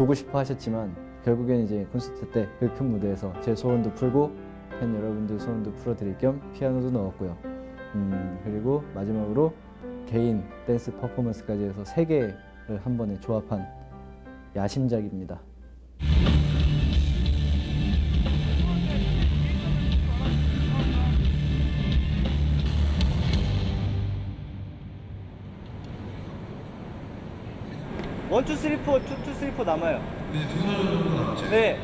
보고 싶어 하셨지만 결국엔 이제 콘서트 때 그 큰 무대에서 제 소원도 풀고 팬 여러분들 소원도 풀어드릴 겸 피아노도 넣었고요. 음, 그리고 마지막으로 개인 댄스 퍼포먼스까지 해서 세 개를 한 번에 조합한 야심작입니다. 원투 쓰리 포, 투 투 쓰리 포 남아요. 이제 두 사람 정도 남았지? 네.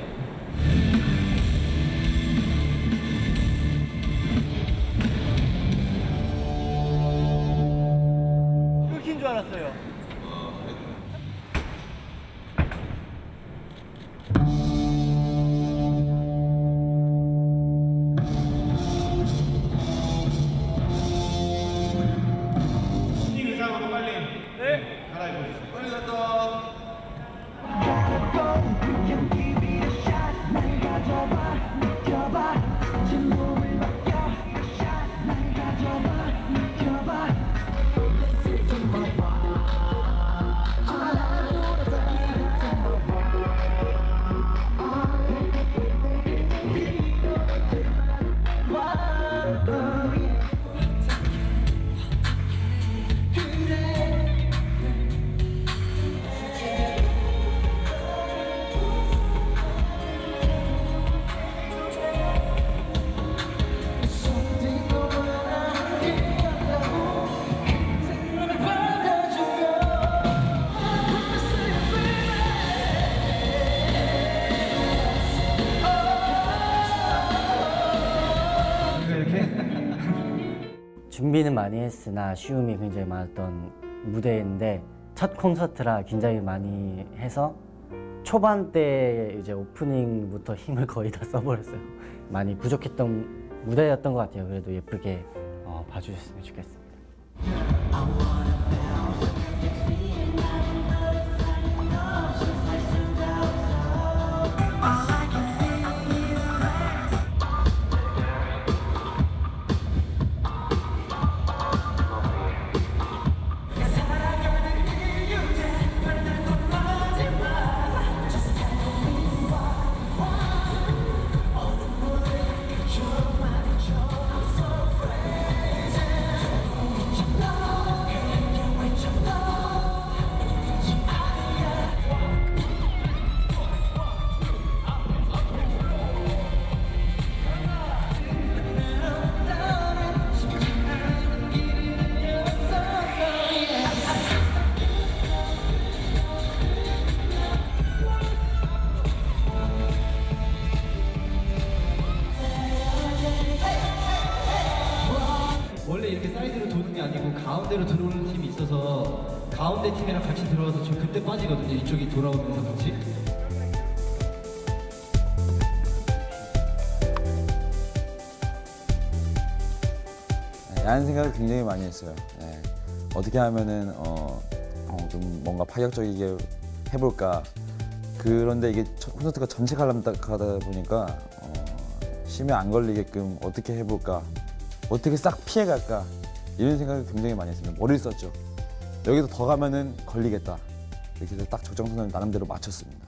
했으나 쉬움이 굉장히 많았던 무대인데 첫 콘서트라 긴장이 많이 해서 초반 때 이제 오프닝부터 힘을 거의 다 써버렸어요. 많이 부족했던 무대였던 것 같아요. 그래도 예쁘게 어, 봐주셨으면 좋겠습니다. 가운데 팀이랑 같이 들어와서 저 그때 빠지거든요. 이쪽이 돌아오면서 같이. 야한 생각을 굉장히 많이 했어요. 네. 어떻게 하면은 어, 어, 좀 뭔가 파격적이게 해볼까. 그런데 이게 첫- 콘서트가 전체 관람가다 보니까 어, 심해 안 걸리게끔 어떻게 해볼까. 어떻게 싹 피해갈까. 이런 생각을 굉장히 많이 했습니다. 머리를 썼죠. 여기서 더 가면은 걸리겠다. 이렇게 해서 딱 적정선을 나름대로 맞췄습니다.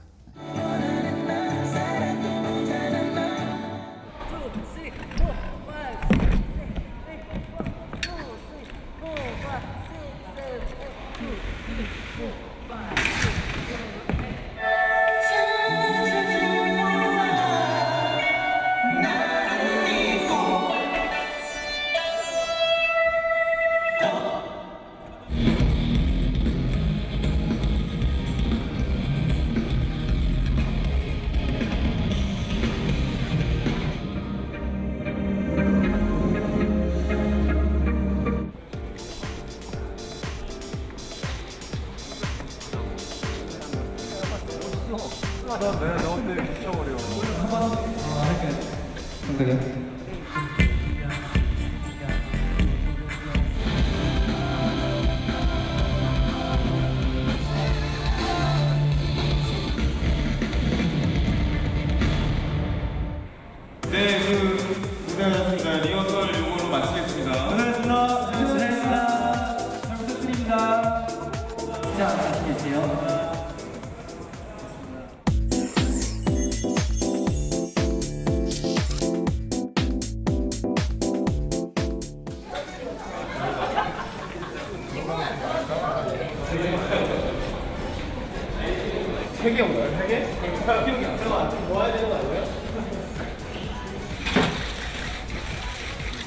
네, 그.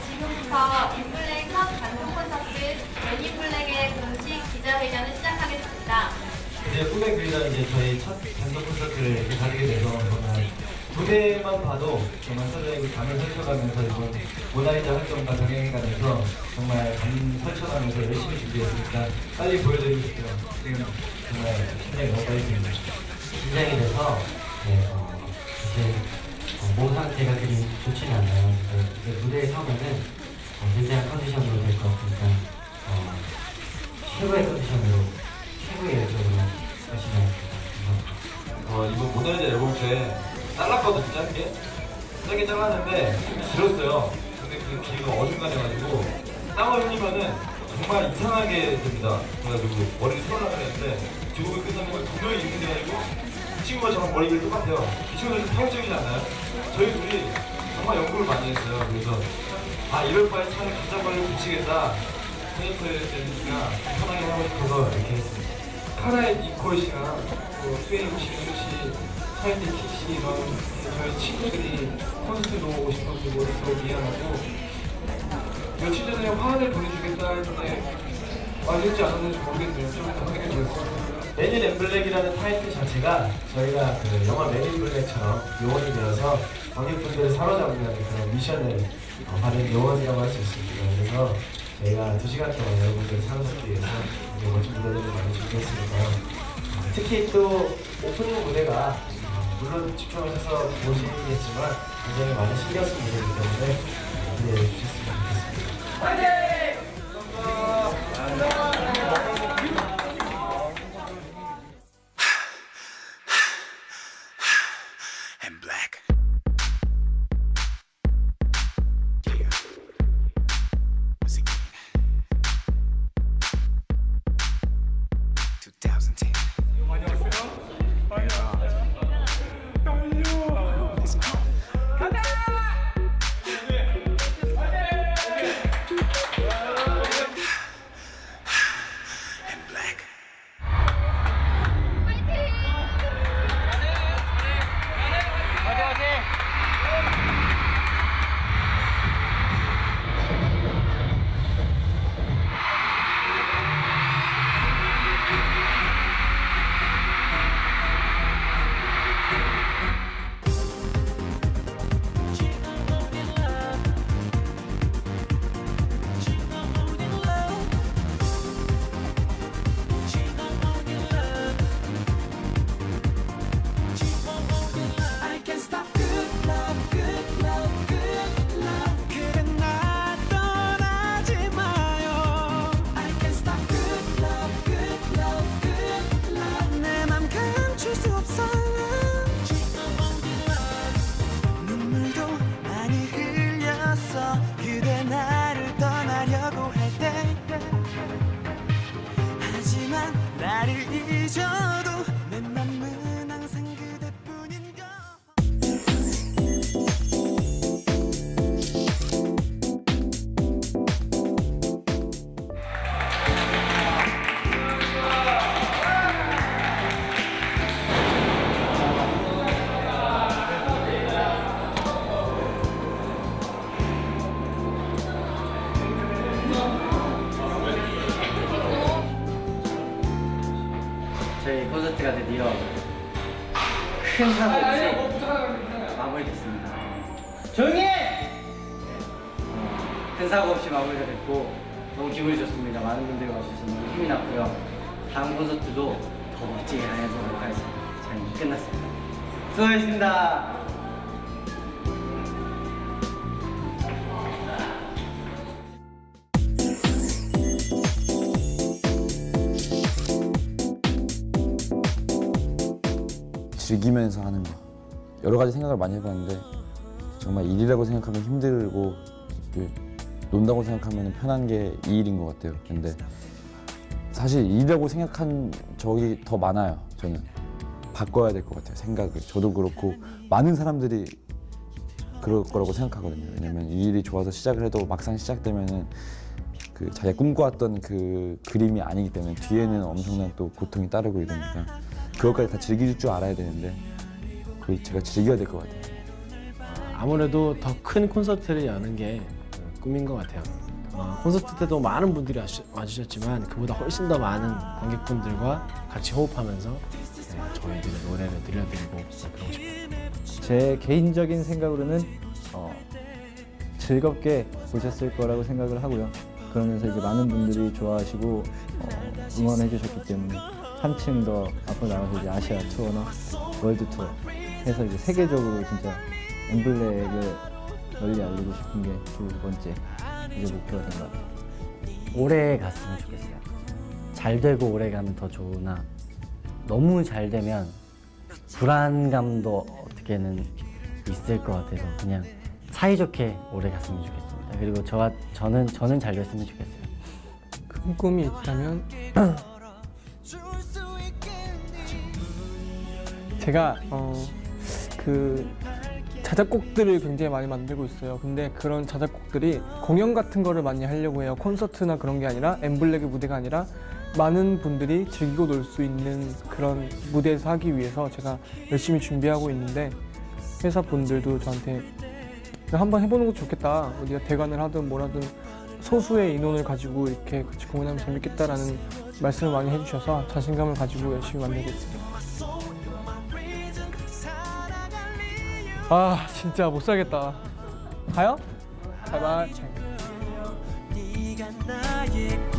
지금부터 임블랙 선 단독 콘서트 레니블랙의 경식 기자회견을 시작하겠습니다. 네, 꿈의 그리던 이제 저희 첫 단독 콘서트를 가지게 돼서 무대만 봐도 정말 설레고 감을 설쳐가면서 이번 모나리자 활동과 병행해가면서 정말 감 설쳐가면서 열심히 준비했으니까 빨리 보여드리고 싶어요. 지금 정말 심장이 너무 빨리 듭니다. 긴장이 돼서 네, 어, 이제 어, 몸 상태가 그리 좋지는 않아요. 이제 무대에 서면은 어, 굉장한 컨디션으로 될 것 같으니까 어, 최고의 컨디션으로 최고의 열정으로 열심히 하겠습니다. 어, 이번 모나리자 앨범 때 잘랐거든요, 짧게. 짧게 잘랐는데 길었어요. 근데 그 길이가 어중간해가지고 땀을 흘리면은 정말 이상하게 됩니다. 그래가지고 머리를 풀어나가야 되는데 교육을 끝나면 분명히 있는 데 가지고 그 친구가 저랑 머리 길이 똑같아요. 이 친구가 좀 파격적이지 않나요? 저희 둘이 정말 연구를 많이 했어요. 그래서 아 이럴 바에 차라리 가장 빨리 붙이겠다. 콘서트에 되니까 편하게 하고 싶어서 이렇게 했습니다. 카라의 이콜 씨랑 또 스웨이브 씨, 씨, 차이티 키씨 이런 저희 친구들이 콘서트로 오고 싶어서 머릿속으로 미안하고 며칠 전에 화환을 보내주겠다 했는데 와줄지 않았는지 모르겠네요. 좀 당황하게 됐어요. 매니 엠블랙이라는 타이틀 자체가 저희가 그 영화 매니 블랙처럼 요원이 되어서 관객분들을 사로잡는 그런 미션을 어, 받은 요원이라고 할 수 있습니다. 그래서 저희가 두 시간 동안 여러분들을 사로잡기 위해서 이제 멋진 무대들을 많이 준비했으니까요. 어, 특히 또 오프닝 무대가 어, 물론 집중하셔서 보시겠지만 굉장히 많은 신경 쓴 무대이기 때문에 어, 기대해 주셨으면 좋겠습니다. 저희 콘서트가 드디어 큰 사고 없이 마무리됐습니다. 조용히 해! 어, 큰 사고 없이 마무리가 됐고 너무 기분이 좋습니다. 많은 분들이 와주셔서 너무 힘이 났고요. 다음 콘서트도 더 멋지게 해보도록 하겠습니다. 잘 끝났습니다. 수고하셨습니다. 즐기면서 하는 거 여러 가지 생각을 많이 해봤는데 정말 일이라고 생각하면 힘들고 그 논다고 생각하면 편한 게 이 일인 것 같아요. 근데 사실 일이라고 생각한 적이 더 많아요. 저는 바꿔야 될 것 같아요. 생각을 저도 그렇고 많은 사람들이 그럴 거라고 생각하거든요. 왜냐면 이 일이 좋아서 시작을 해도 막상 시작되면은 그 자기가 꿈꿔왔던 그 그림이 아니기 때문에 뒤에는 엄청난 또 고통이 따르고 이러니까 그것까지 다 즐길 줄 알아야 되는데 그 제가 즐겨야 될 것 같아요. 아무래도 더 큰 콘서트를 여는 게 어, 꿈인 것 같아요. 어, 콘서트 때도 많은 분들이 와주- 와주셨지만 그보다 훨씬 더 많은 관객분들과 같이 호흡하면서 네, 저희들의 노래를 들려드리고 그러고 싶어요. 제 개인적인 생각으로는 어, 즐겁게 보셨을 거라고 생각을 하고요. 그러면서 이제 많은 분들이 좋아하시고 어, 응원해 주셨기 때문에 한층 더 앞으로 나가서 이제 아시아 투어나 월드 투어 해서 이제 세계적으로 진짜 엠블랙을 널리 알리고 싶은 게 두 번째 이제 목표가 된 것 같아요. 오래 갔으면 좋겠어요. 잘 되고 오래 가면 더 좋으나 너무 잘 되면 불안감도 어떻게는 있을 것 같아서 그냥 사이좋게 오래 갔으면 좋겠습니다. 그리고 저와 저는 저는 잘 됐으면 좋겠어요. 큰 꿈이 있다면 제가 어, 그 자작곡들을 굉장히 많이 만들고 있어요. 근데 그런 자작곡들이 공연 같은 거를 많이 하려고 해요. 콘서트나 그런 게 아니라 엠블랙의 무대가 아니라 많은 분들이 즐기고 놀 수 있는 그런 무대에서 하기 위해서 제가 열심히 준비하고 있는데 회사 분들도 저한테 한번 해보는 것도 좋겠다. 어디가 대관을 하든 뭘 하든 소수의 인원을 가지고 이렇게 같이 공연하면 재밌겠다라는 말씀을 많이 해주셔서 자신감을 가지고 열심히 만들고 있습니다. 아 진짜 못 살겠다. 가요? 꿈